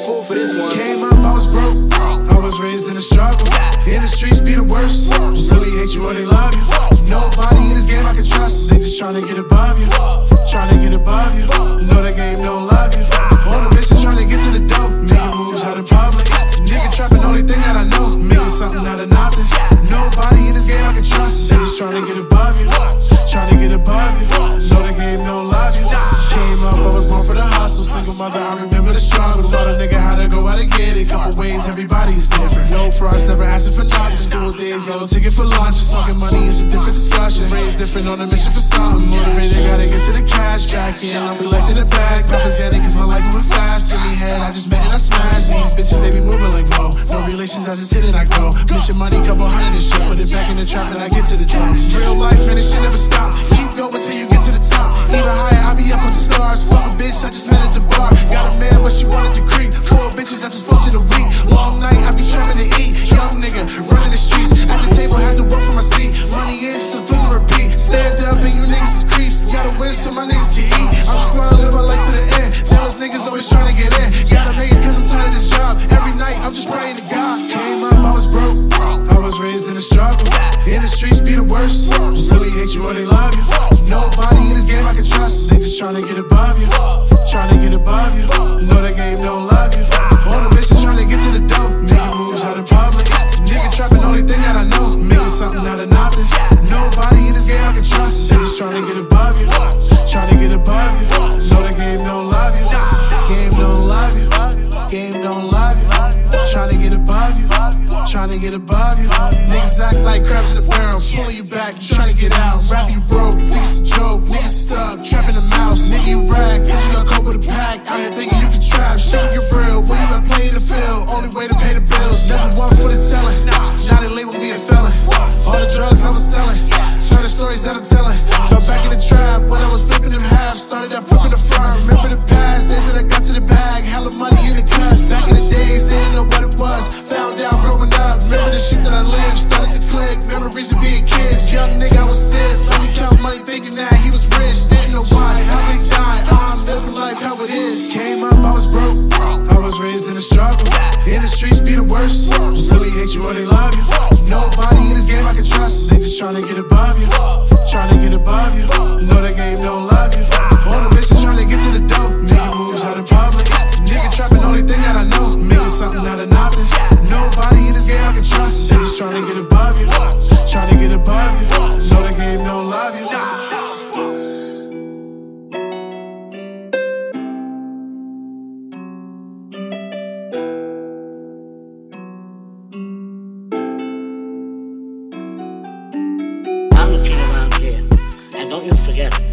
fool for this one. Came up, I was broke. I was raised in the struggle. In the streets be the worst. Really hate you or they love you. Nobody in this game I can trust. Niggas tryna get above you. Tryna get above you. Know the game don't love you. On a mission tryna get to the dope. Making moves out in public. Nigga trapping, only thing that I know. Making something out of nothing. Nobody in this game I can trust. Niggas tryna get above you. Tryna get above you. Know the game don't love you. Came up, I was born for the hustle. Single mother, I remember struggle. Taught a nigga how to go out and get it. Couple ways, everybody is different. No frost, never asking for nothing. School days, yellow ticket for lunch. Just talking money, it's a different discussion. Raised different on a mission for something. Motivated, gotta get to the cash. Back in, I'm collecting it back. Representing, cause my life moving fast. In me head, I just met and I smashed. These bitches, they be moving like whoa. No relations, I just hit it, I go. Mention money, couple hundred and shit. Put it back in the trap and I get to the top. Real life, man, this shit never stop. Keep going till you get to the top. Praying to God. Came up, I was broke. I was raised in the struggle. In the streets be the worst. Really hate you or they love you. Nobody in this game I can trust. Niggas trying to get above you. Trying to get above you. Know the game don't love you. On a mission trying to get to the dope. Making moves out in public. Nigga trapping, only thing that I know. Making something out of nothing. Nobody in this game I can trust. Niggas trying to get above you. Trying to get above you. Trying to get above you. Trying to get above you. Niggas act like crabs in a barrel. Pulling you back, trying to get out. You to get above you. Trying to get above you. Know the game don't love you. On a mission trying to get to the dope. Making moves out in public. Nigga trapping, only thing that I know. Making something out of nothing. Nobody in this game I can trust. Niggas trying to get above you. Trying I'm